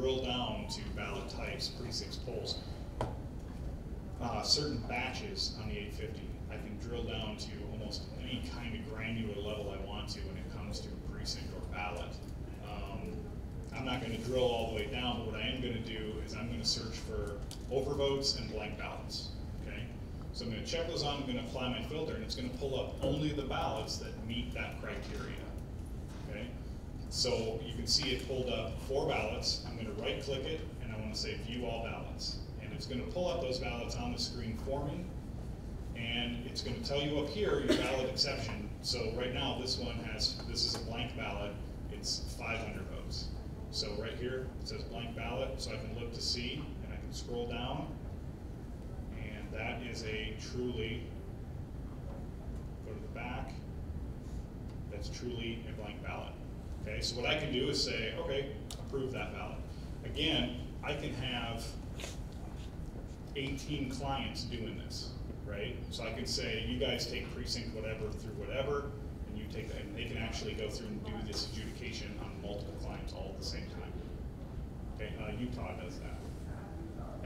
drill down to ballot types, precincts, polls, uh, certain batches on the eight fifty. I can drill down to almost any kind of granular level I want to when it comes to precinct or ballot. Um, I'm not gonna drill all the way down, but what I am gonna do is I'm gonna search for overvotes and blank ballots, okay? So I'm gonna check those on, I'm gonna apply my filter, and it's gonna pull up only the ballots that meet that criteria, okay? So you can see it pulled up four ballots, I'm gonna right click it, and I wanna say view all ballots. And it's gonna pull up those ballots on the screen for me, and it's gonna tell you up here your ballot exception. So right now, this one has, this is a blank ballot, it's five hundred votes. So right here, it says blank ballot, so I can look to see, and I can scroll down. And that is a truly, go to the back, that's truly a blank ballot. Okay, so what I can do is say, okay, approve that ballot. Again, I can have eighteen clients doing this, right? So I can say, you guys take precinct whatever through whatever, and you take, and they can actually go through and do this adjudication on multiple clients all at the same time. Okay, uh, Utah does that.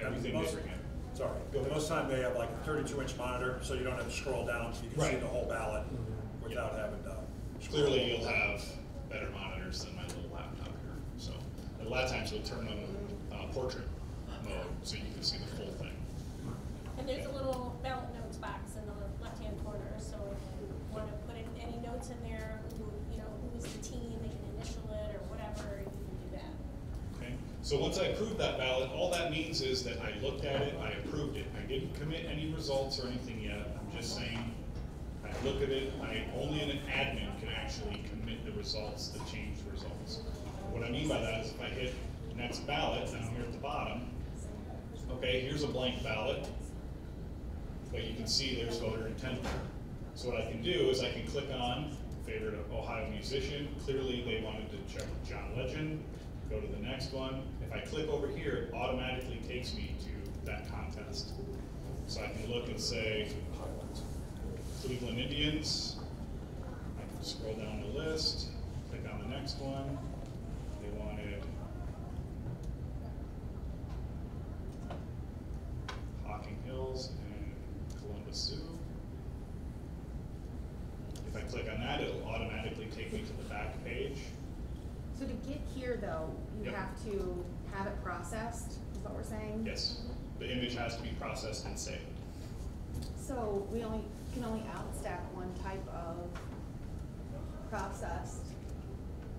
Everything Most- they bring in. Sorry, Go ahead. most time they have like a thirty-two inch monitor, so you don't have to scroll down, so you can see the whole ballot without having to. Clearly, you'll have better monitors than my little laptop here, so. A lot of times we'll turn on, uh, portrait mode, so you can see the full thing. And there's a little ballot notes box in the left-hand corner, so if you wanna put in any notes in there, who, you know, who was the team, they can initial it or whatever, you can do that. Okay, so once I approve that ballot, all that means is that I looked at it, I approved it. I didn't commit any results or anything yet, I'm just saying, I look at it, I, only an admin can actually commit the results, the changed results. What I mean by that is if I hit next ballot down here at the bottom, okay, here's a blank ballot, but you can see there's voter intent. So what I can do is I can click on favorite Ohio musician, clearly they wanted to check John Legend, go to the next one. If I click over here, it automatically takes me to that contest. So I can look and say Cleveland Indians, I can scroll down the list, click on the next one, they wanted Hocking Hills and Columbus Zoo. If I click on that, it'll automatically take me to the back page. So to get here though, you Yep. have to have it processed, is what we're saying? Yes, the image has to be processed and saved. So we only, can only outstack one type of processed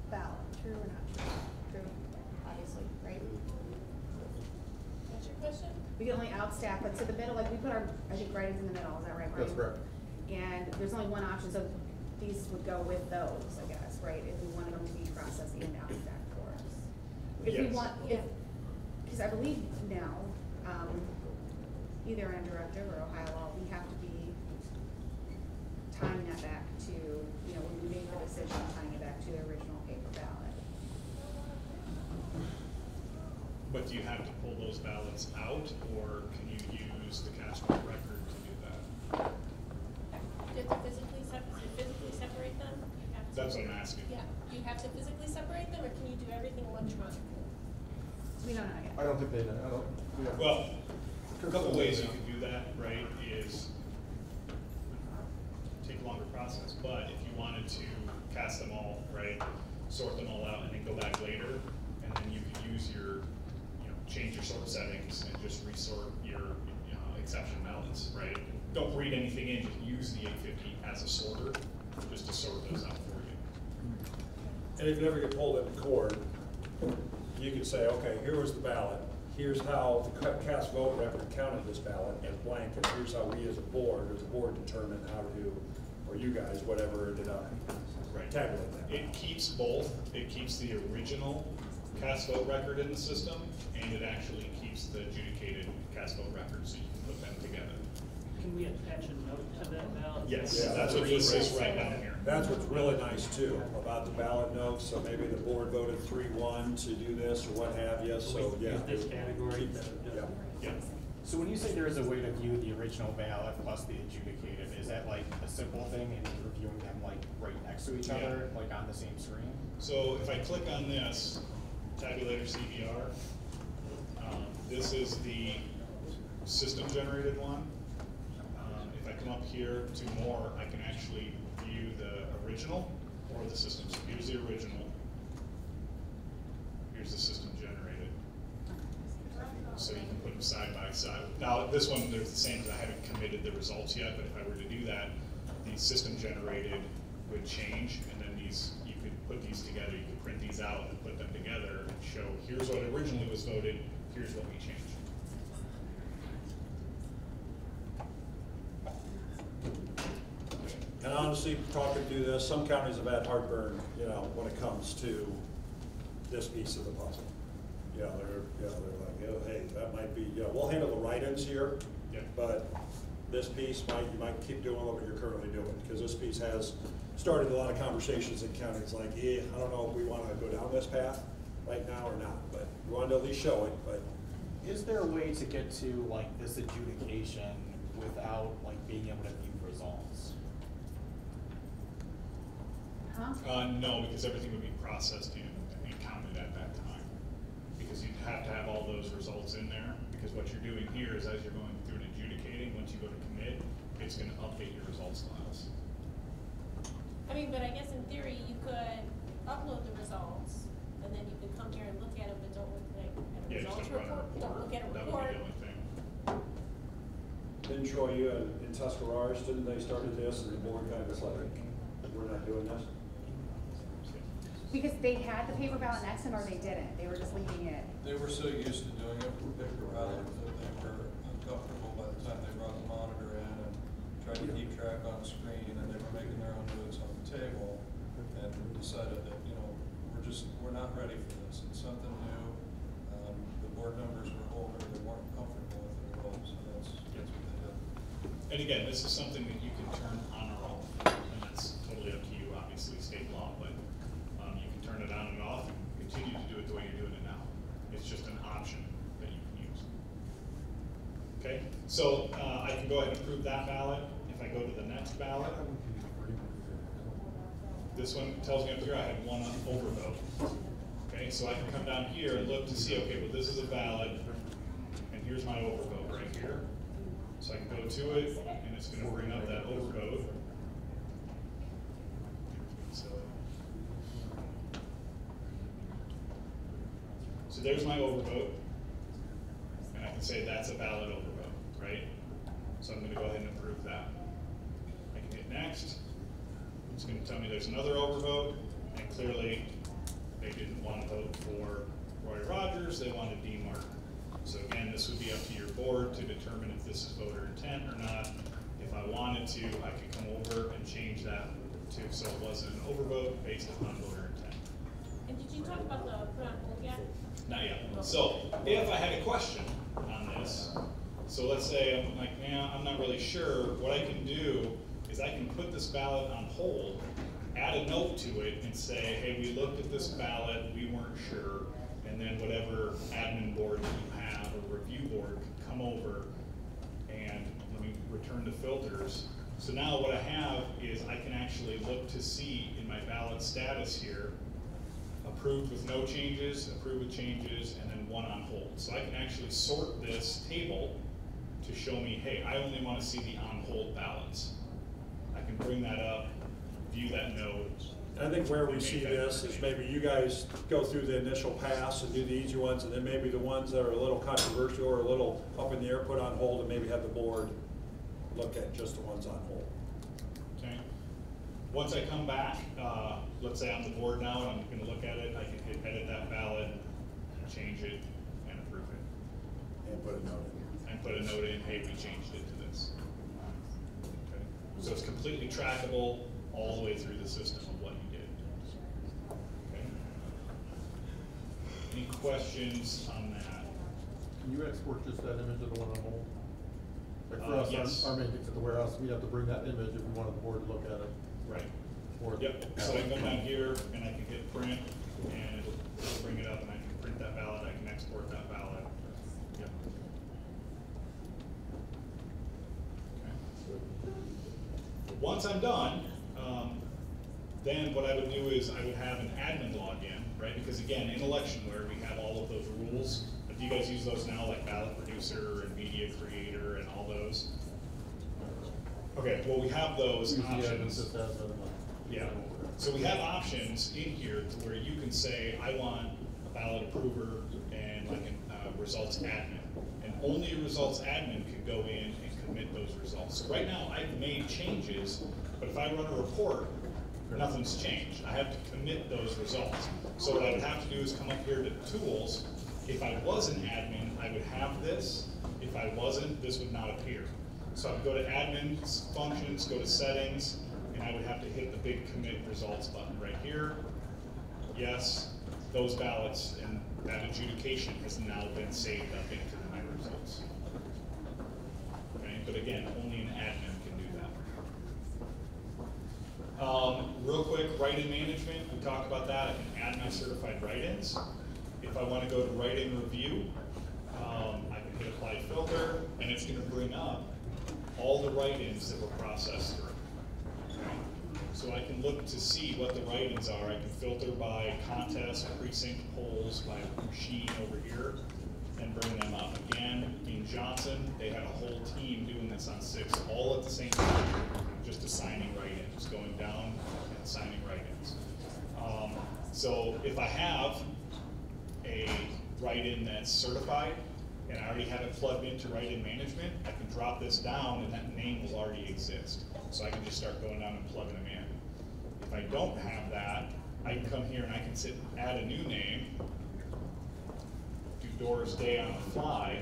ballot, true or not true? True, obviously, right? What's your question? We can only outstack, but to the middle, like we put our, I think write-ins in the middle, is that right, Brian? That's correct. And there's only one option, so these would go with those, I guess, right, if we wanted them to be processed and outstacked for us. If we Yes. want, if, cause I believe now, um, either under directive or Ohio law, we have to be tying that back to, you know, when we make the decision, tying it back to the original paper ballot. But do you have to pull those ballots out, or can you use the cast vote record to do that? Do you have to physically sep, does it physically separate them? You have to- That's what I'm asking. Yeah, do you have to physically separate them, or can you do everything electronically? We don't know yet. I don't think they, I don't, yeah. Well, a couple ways you could do that, right, is take a longer process, but if you wanted to cast them all, right, sort them all out and then go back later, and then you could use your, you know, change your sort settings and just resort your, you know, exception ballots, right? Don't read anything in, just use the eight fifty as a sorter, just to sort those out for you. And if you ever get pulled in court, you could say, okay, here was the ballot, here's how the cast vote record counted this ballot as blank, and here's how we as a board, or the board determined how to, or you guys, whatever, ended up Right. tabulating that. It keeps both, it keeps the original cast vote record in the system, and it actually keeps the adjudicated cast vote record, so you can put them together. Can we attach a note to that ballot? Yes, Yeah, that's what this is right down here. That's what's really nice too, about the ballot notes, so maybe the board voted three-one to do this, or what have you, so, yeah. This category to. Yeah. Yeah, So when you say there is a way to view the original ballot plus the adjudicated, is that like a simple thing and you're reviewing them like right next to each Yeah. other, like on the same screen? so if I click on this, tabulator CVR. Um, This is the system-generated one. Um, If I come up here to more, I can actually view the original or the system. So here's the original. Here's the system-generated. So you can put them side by side. Now, this one, they're the same, because I haven't committed the results yet, but if I were to do that, the system-generated would change, and then these, you could put these together, you could print these out and put them together and show, here's what originally was voted, here's what we changed. And honestly, talking through this, some counties have had heartburn, you know, when it comes to this piece of the puzzle. Yeah, they're, yeah, they're like, oh, hey, that might be, yeah, we'll handle the write-ins here. Yeah. But this piece might, you might keep doing what you're currently doing, because this piece has started a lot of conversations in counties, like, yeah, I don't know if we wanna go down this path right now or not, but we wanted to at least show it, but Is there a way to get to like this adjudication without like being able to view results? Huh? Uh, no, because everything would be processed and and counted at that time. Because you'd have to have all those results in there, because what you're doing here is as you're going through and adjudicating, once you go to commit, it's gonna update your results files. I mean, but I guess in theory, you could upload the results, and then you could come here and look at them, but don't look like at a Yeah, just results don't run a report, don't look at a That report. would be the only thing. Didn't Troy, you in in Tuscarawas, didn't they started this and the board kind of was like, we're not doing this? Because they had the paper ballot next and or they didn't, they were just leaving it. They were so used to doing it with paper ballots that they were uncomfortable by the time they brought the monitor in and tried to keep track on the screen, and they were making their own notes on the table, and decided that, you know, we're just, we're not ready for this, it's something new. Um, the board members were older, they weren't comfortable with it at so that's, that's what they did. And again, this is something that you can turn on or off, and that's totally up to you, obviously, state law, but, um, you can turn it on and off and continue to do it the way you're doing it now. It's just an option that you can use. Okay, so, uh, I can go ahead and approve that ballot. If I go to this one tells me up here I have one overvote. Okay, so I can come down here and look to see, okay, well, this is a ballot, and here's my overvote right here. So I can go to it, and it's gonna bring up that overvote. So. So there's my overvote. And I can say that's a valid overvote, right? So I'm gonna go ahead and approve that. I can hit next. It's gonna tell me there's another overvote, and clearly, they didn't wanna vote for Roy Rogers, they wanted Dean Martin. So again, this would be up to your board to determine if this is voter intent or not. If I wanted to, I could come over and change that to, so it wasn't an overvote based upon voter intent. And did you talk about the put on hold yet? Not yet. So if I had a question on this, so let's say I'm like, man, I'm not really sure, what I can do is I can put this ballot on hold, add a note to it and say, hey, we looked at this ballot, we weren't sure. And then whatever admin board that you have or review board could come over and let me return the filters. So now what I have is I can actually look to see in my ballot status here, approved with no changes, approved with changes, and then one on hold. So I can actually sort this table to show me, hey, I only wanna see the on. I can bring that up, view that note. I think where we see this is maybe you guys go through the initial pass and do the easy ones, and then maybe the ones that are a little controversial or a little up in the air, put on hold, and maybe have the board look at just the ones on hold. Okay. Once I come back, uh, let's say I'm the board now and I'm gonna look at it, I can hit edit that ballot, change it, and approve it. And put a note in. And put a note in, hey, we changed it to this. So it's completely trackable all the way through the system of what you did. Okay. Any questions on that? Can you export just that image of the one on hold? Like for Uh, us, yes. our, our maintenance at the warehouse, we have to bring that image if we wanted the board to look at it. Right. Or- Yep, so I can come down here and I can hit print and it'll it'll bring it up and I can print that ballot, I can export that ballot. Yep. Once I'm done, um, then what I would do is I would have an admin login right? Because again, in Electionware we have all of those rules, do you guys use those now, like ballot producer and media creator and all those? Okay, well, we have those options. just as a. Yeah, so we have options in here to where you can say, I want a ballot approver and like a, uh, results admin. And only a results admin can go in those results. So right now, I've made changes, but if I run a report, nothing's changed. I have to commit those results. So what I would have to do is come up here to tools. If I was an admin, I would have this. If I wasn't, this would not appear. So I would go to admin functions, go to settings, and I would have to hit the big commit results button right here. Yes, those ballots and that adjudication has now been saved up into my results. But again, only an admin can do that. Um, real quick, write-in management, we talked about that, I can add my certified write-ins. If I wanna go to write-in review, um, I can hit apply filter, and it's gonna bring up all the write-ins that were processed through. So I can look to see what the write-ins are, I can filter by contest, precinct polls, by machine over here, and bring them up. Again, in Johnson, they had a whole team doing this on six, all at the same time, just assigning write-ins, just going down and assigning write-ins. Um, so if I have a write-in that's certified, and I already have it plugged into write-in management, I can drop this down and that name will already exist. So I can just start going down and plugging them in. If I don't have that, I can come here and I can sit, add a new name, do Doris Day on the fly,